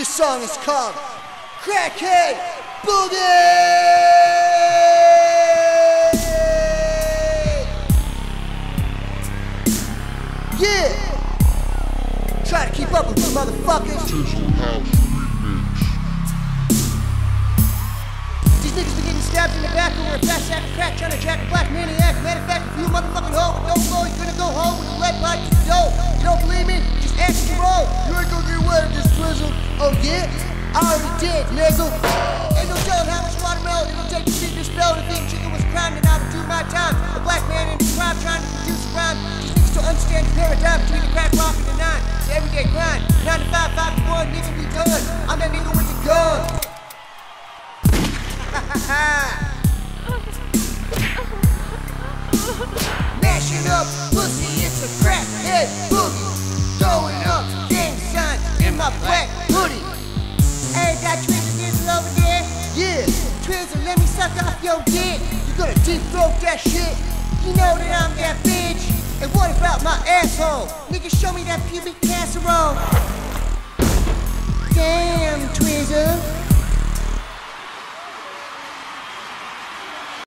This song is called Crackhead Boogie! Yeah! Try to keep up with you motherfuckers. These niggas be getting stabbed in the back over a fat sack of crack trying to jack a black maniac. Matter of fact, if you motherfucking hoe don't know you're gonna go home with a lead pipe to the dough. You don't believe me? Yeah? I already did, nigga. Ain't no telling how much watermelon it'll take to beat this spell to think chicken was crime and I would do my time. A black man in the crime trying to produce a rhyme. Just needs to understand the paradigm between the crack rock and the nine. It's everyday grind. Nine to five, five to one, nigga, we done. I'm that nigga with the gun. Mashing up pussy, it's a crackhead boogie. Throwing up gang signs in my black Yeah, Twizzle, let me suck off your dick. You gonna deep throat that shit? You know that I'm that bitch. And what about my asshole? Nigga, show me that pubic casserole.